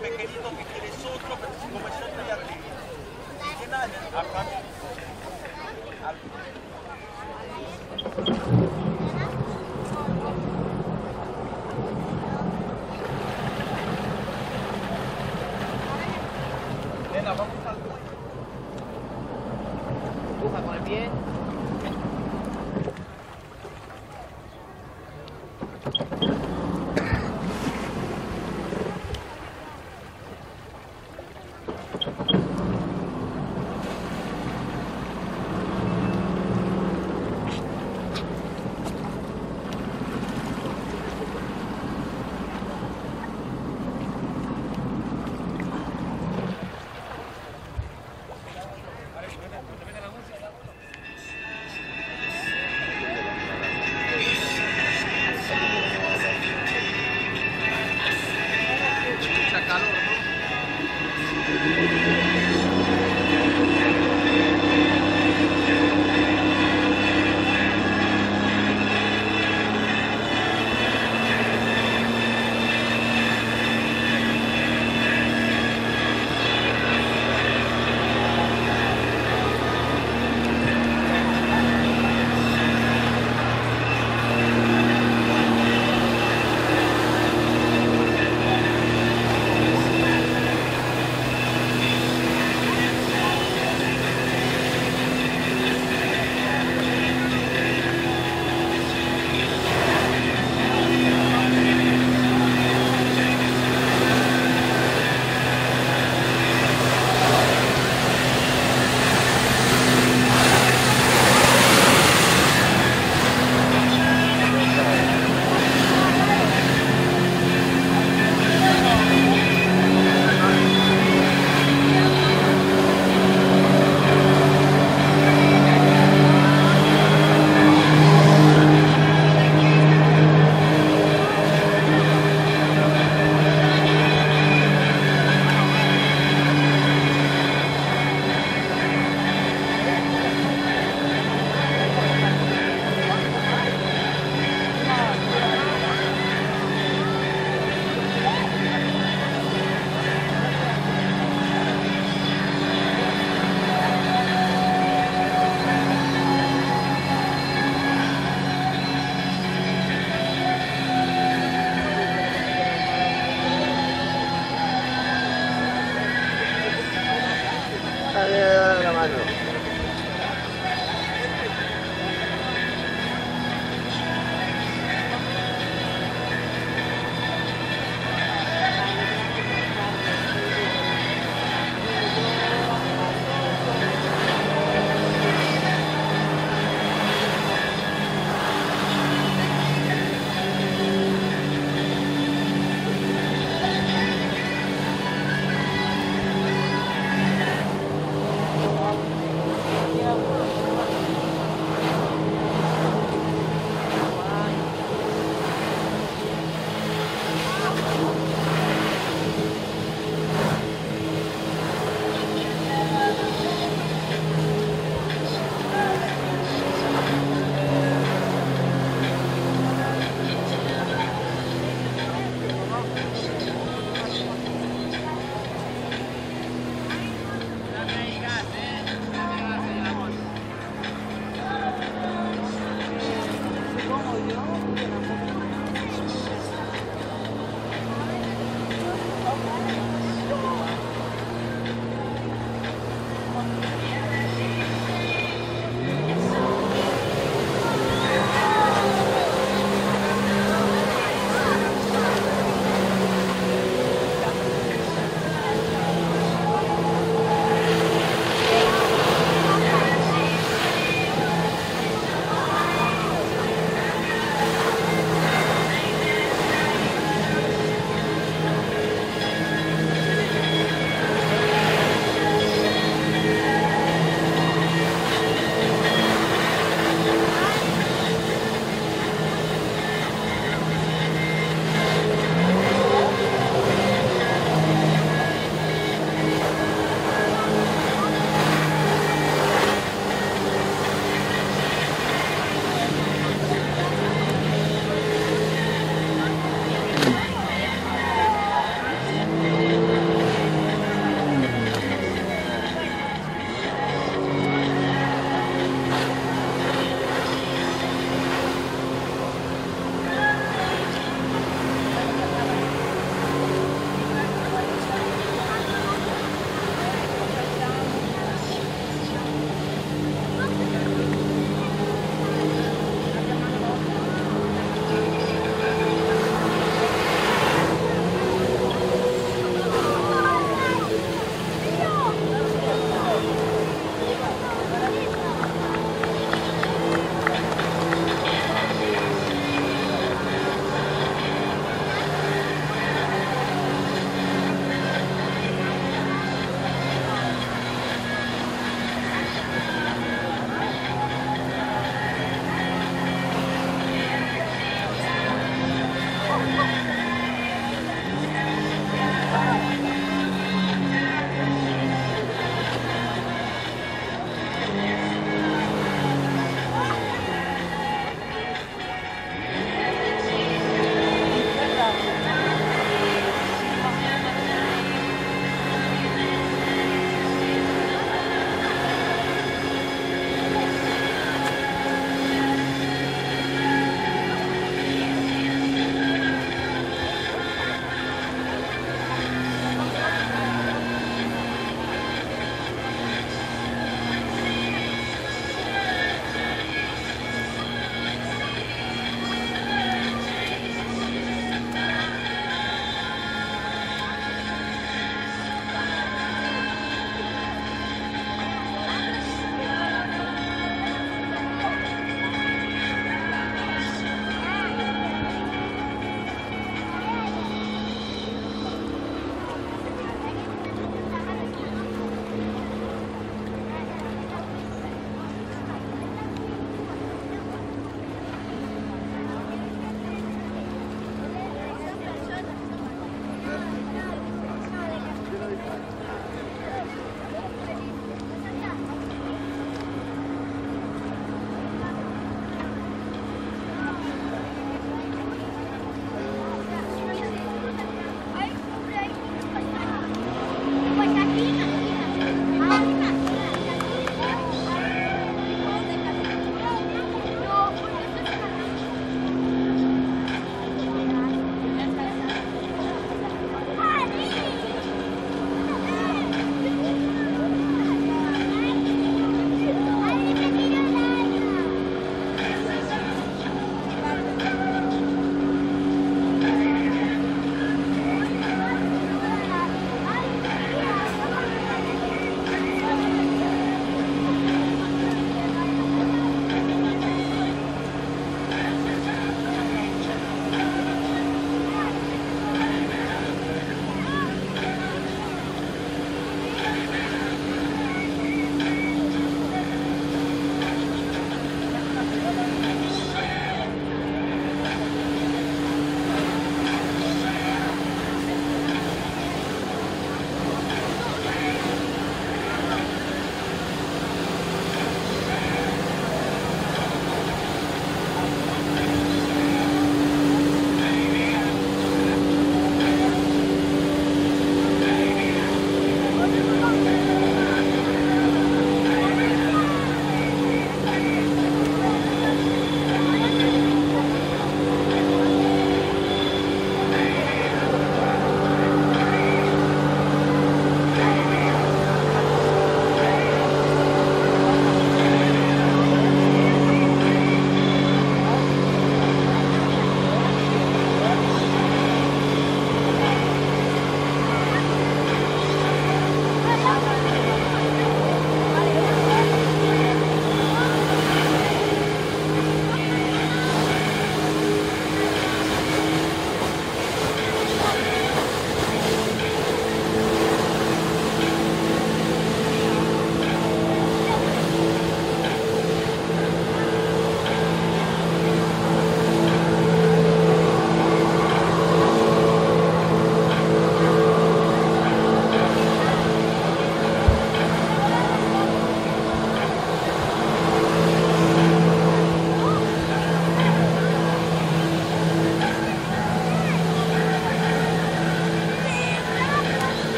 pequeñito que quieres otro, pero si comes otro ya te... ¿Qué? Thank you.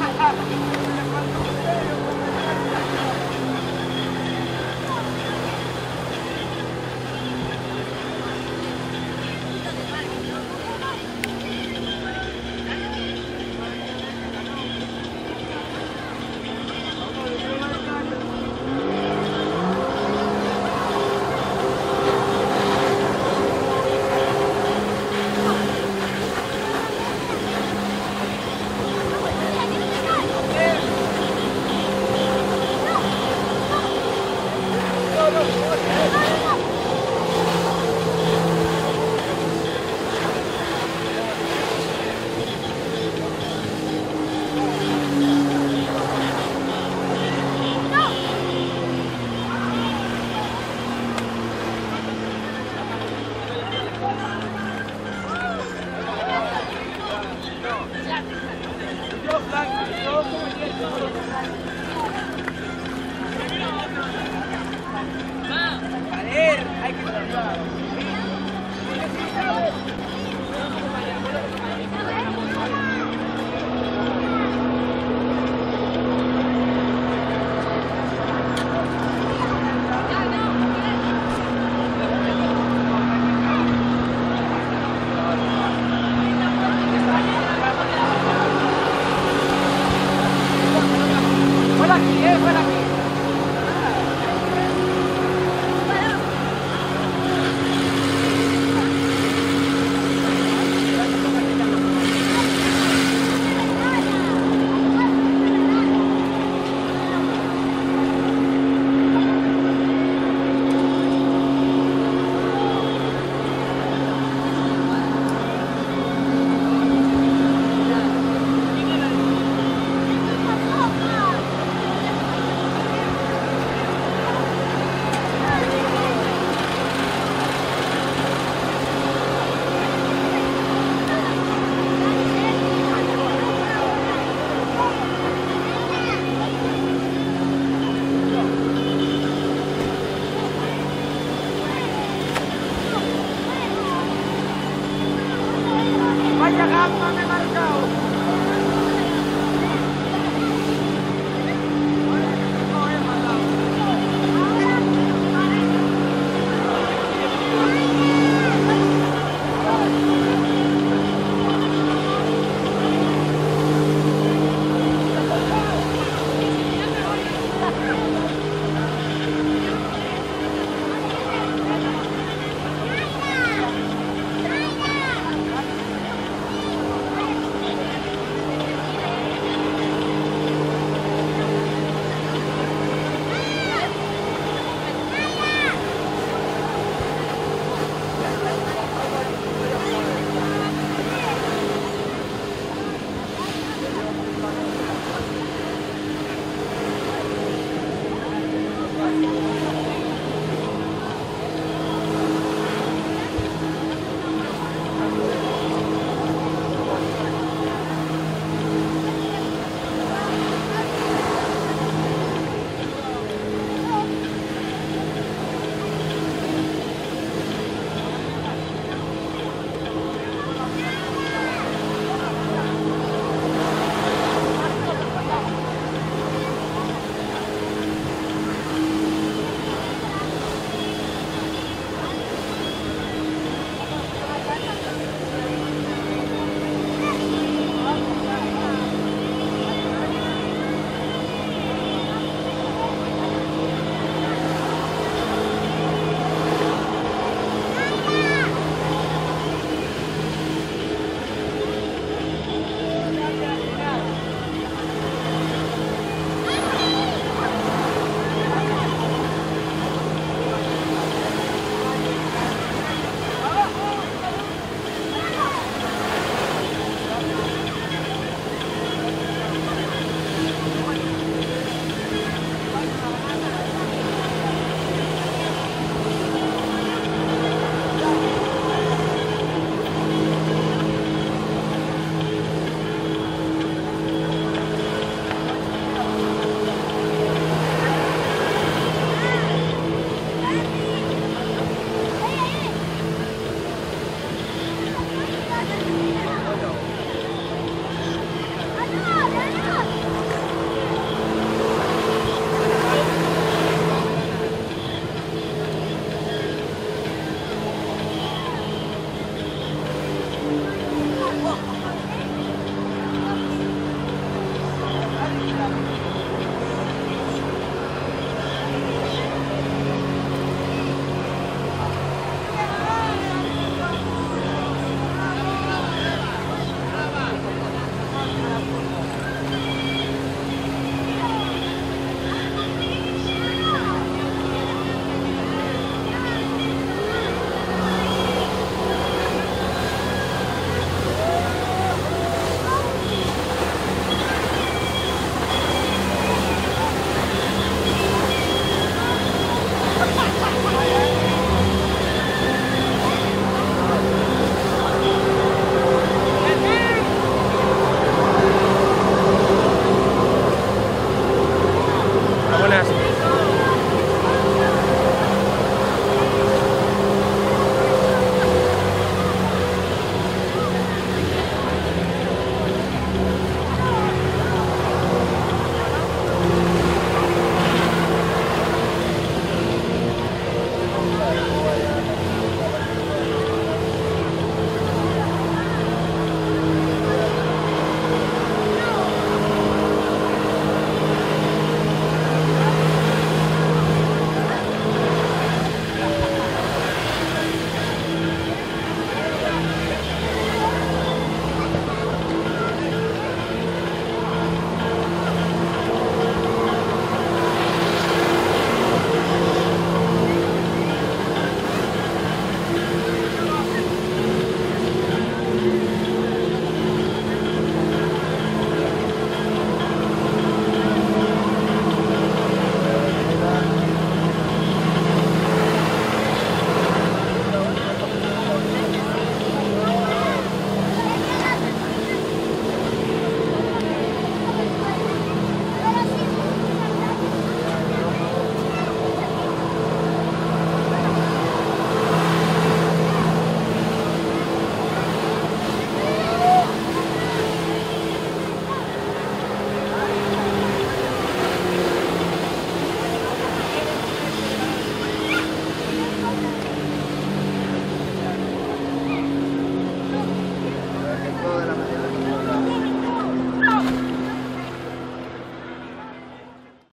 Ha ha ha!